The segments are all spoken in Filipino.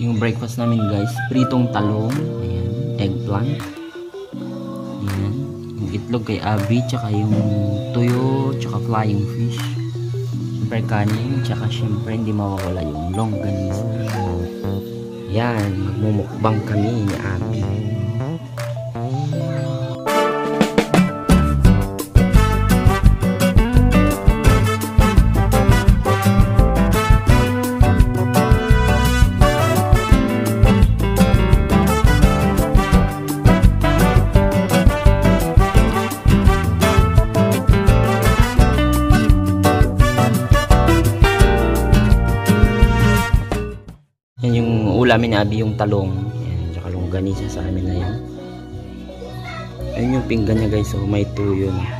yung breakfast namin guys pritong talong ayan, eggplant ayan, yung itlog kay Abby tsaka yung tuyo tsaka flying fish syempre kanin tsaka syempre hindi mawawala yung longganisa ayan magmumukbang kami ni Abby. Yan yung ulamin na abi yung talong. Yan, saka longganisa sa amin na yan. Ayun yung pinggan niya guys. So may tuyo na.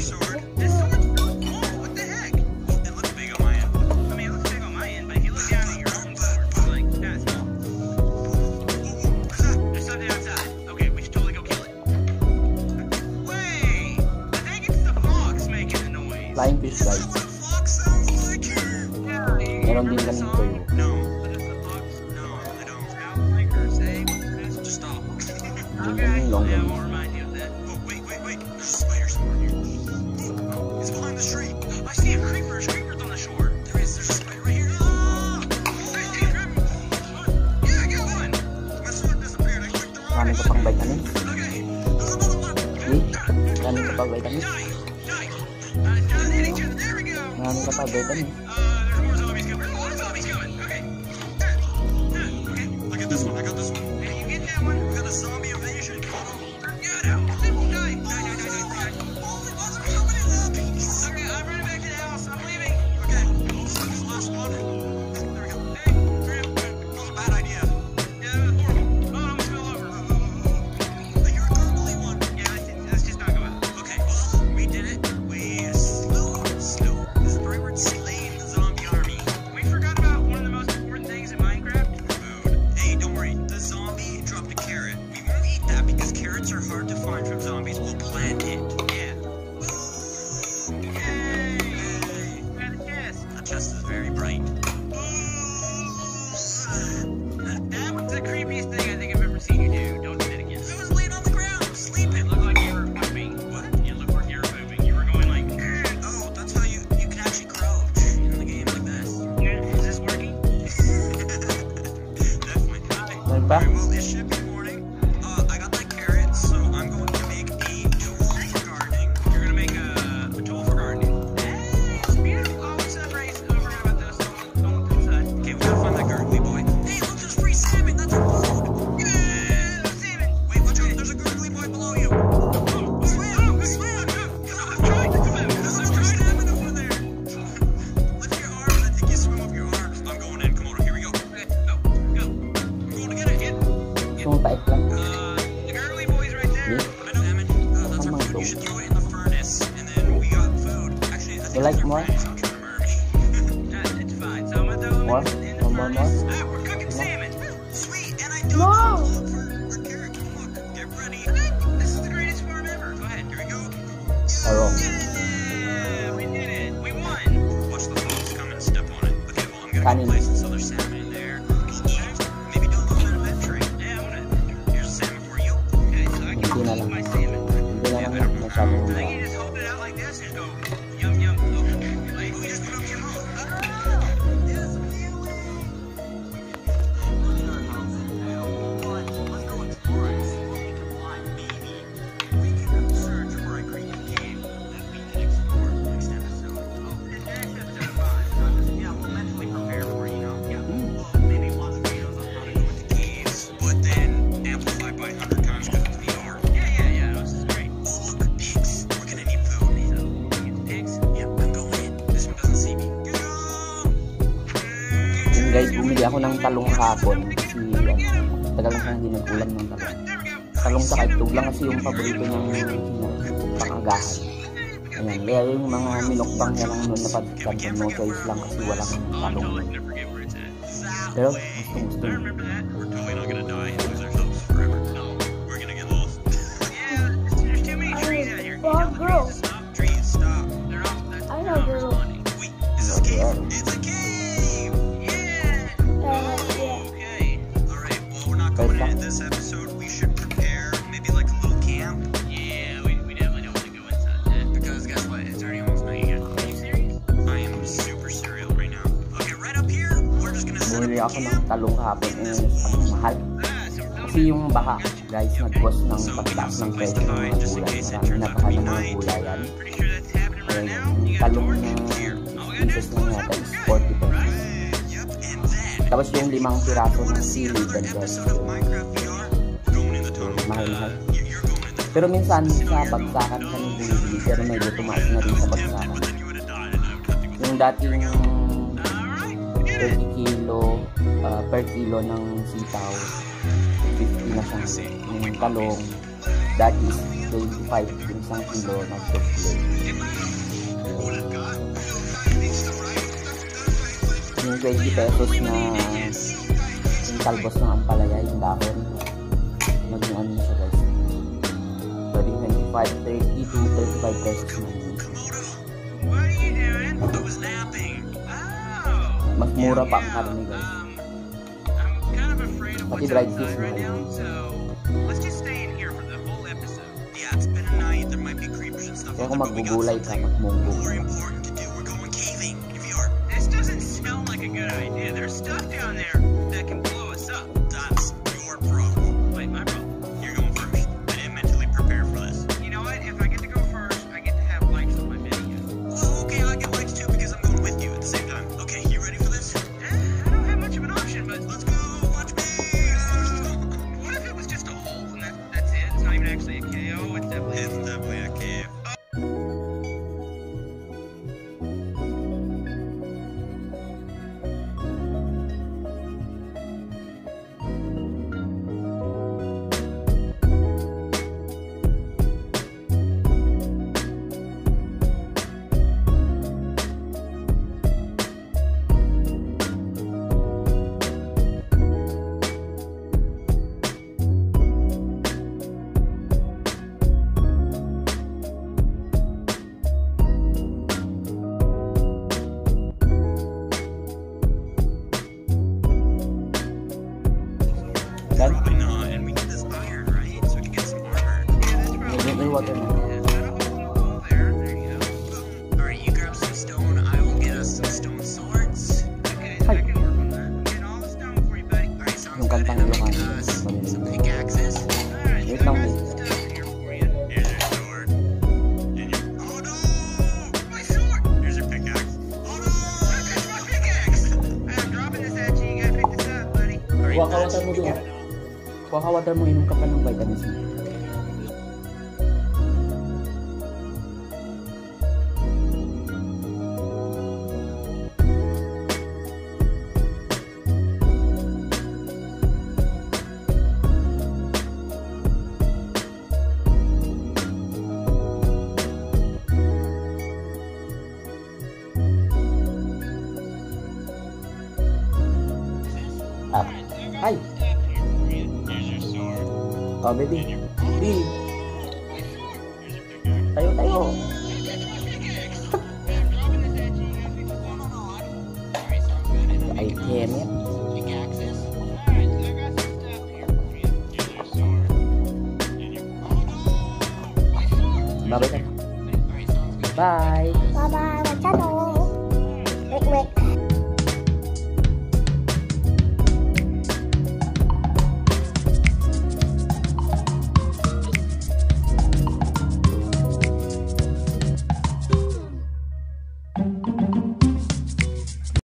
your sword. This sword's. What the heck? It looks big on my end. I mean, it looks big on my end, but if you look down at your own sword, it's like, yeah, it's gold. There's something outside. Okay, we should totally go kill it. Wait, I think it's the fox making the noise. Flying fish. Is that what a fox sounds like? yeah, you, you remember the song? No. Okay. Yeah, the street. I see a creeper. There's creepers on the shore. There is. There's a spider right here. Ah! Hey, hey, grab me. Yeah, I got one. My sword disappeared. I clicked the wrong Marami. Okay. There's another one. See? Marami ka pang. Die. Die. More zombies coming. tá? talong hapon kasi ano, tagal na hindi nag-ulam ng talong. Talong sa kaitog lang kasi yung paborito ng pangagahan. Ayan, kaya yung mga minokbang na lang noon napadkad no choice lang kasi walang talong. Pero gusto gusto Oh, girl. I know, girl. When edit this episode, we should prepare maybe like a little camp. Yeah, we, we definitely don't want to go inside that. Because guess what? It's already almost night yet. Are you serious? I am super serial right now. Okay, right up here, we're just gonna set Muli up ako ng talong hapon ah, ng isang mahal. Kasi yung baha, guys, nag-boss ng pagtaas ng presyo ng mga gulay. Marami na pahal ng mga gulay yan. Kaya yung talong na princess na natin is 40. Tapos yung limang piraso ng sili, ganyan. Mahal-mahal. Pero minsan sa bagsakan sa hindi, pero medyo tumaas na rin sa bagsakan. Yung dating 30 kilo uh, per kilo ng sitaw, 50 na siya. Yung talong, that is 25 yung isang kilo na chocolate yung 20 pesos na yung talbos ng ampalaya, yung dahon. Magnuan mo siya guys. Pwede 25, 30 to 35 pesos na yun. Mas mura pa ang karne guys. Pati dried fish na yun. Kaya kung magbubulay ka, magmunggo. したんだよね。water mo, inom ka pa ng vitamin C. Ah. Ay! Ờ baby đi Tayo tayo Chạy thêm nhé Bye bye Bye bye Bye bye Bye bye